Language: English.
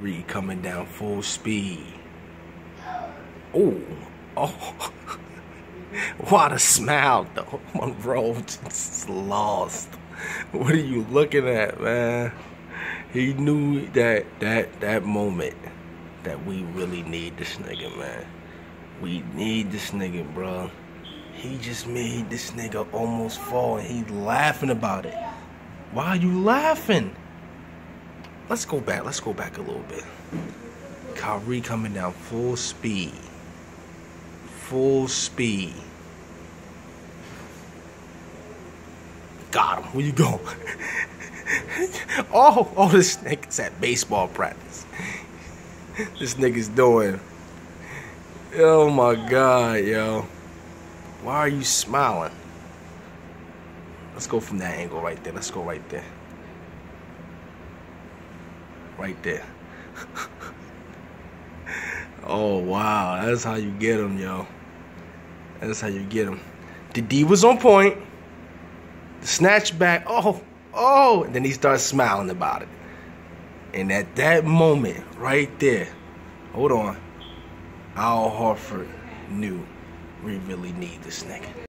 Reed coming down full speed. Ooh. Oh. what a smile, though. Monroe just lost. What are you looking at, man? He knew that that that moment that we really need this nigga, man. We need this nigga, bro. He just made this nigga almost fall and he laughing about it. Why are you laughing? Let's go back. Let's go back a little bit. Kyrie coming down full speed. Full speed. Got him. Where you going? oh, oh, this nigga's at baseball practice. This nigga's doing. Oh my god, yo. Why are you smiling? Let's go from that angle right there. Let's go right there. Right there. oh, wow. That's how you get them, yo. That's how you get them. The D was on point. The snatch back. Oh, oh. And then he starts smiling about it. And at that moment, right there, hold on, Al Horford knew we really need this nigga.